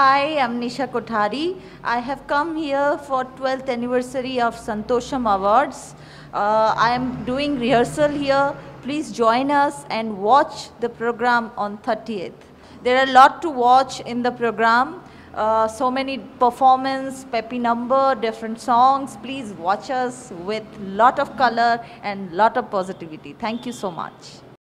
Hi, I'm Nisha Kothari. I have come here for 12th anniversary of Santosham Awards. Uh, I am doing rehearsal here. Please join us and watch the program on 30th. There are a lot to watch in the program. Uh, so many performance, peppy number, different songs. Please watch us with lot of color and lot of positivity. Thank you so much.